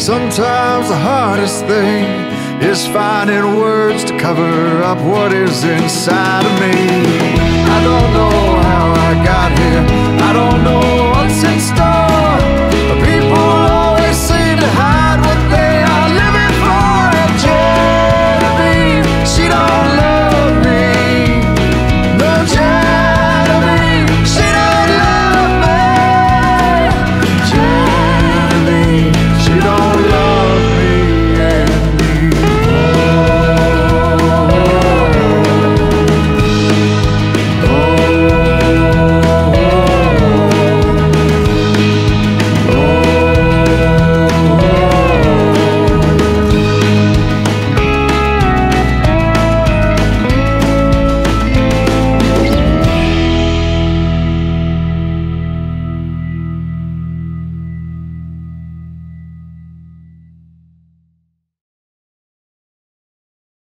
Sometimes the hardest thing is finding words to cover up what is inside of me. I don't know how I got here. I don't know what's in store.